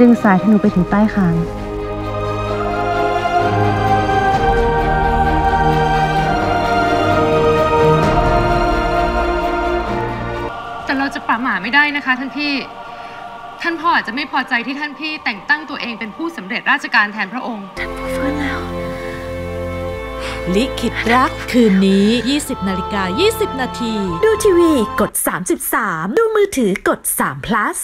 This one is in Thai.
ดึงสายธนูไปถึงใต้คาง แต่เราจะประหม่าไม่ได้นะคะท่านพี่ ท่านพ่ออาจจะไม่พอใจที่ท่านพี่แต่งตั้งตัวเองเป็นผู้สำเร็จราชการแทนพระองค์ ลิขิตรักคืนนี้ 20นาฬิกา20 นาที ดูทีวีกด 33 ดูมือถือกด3 plus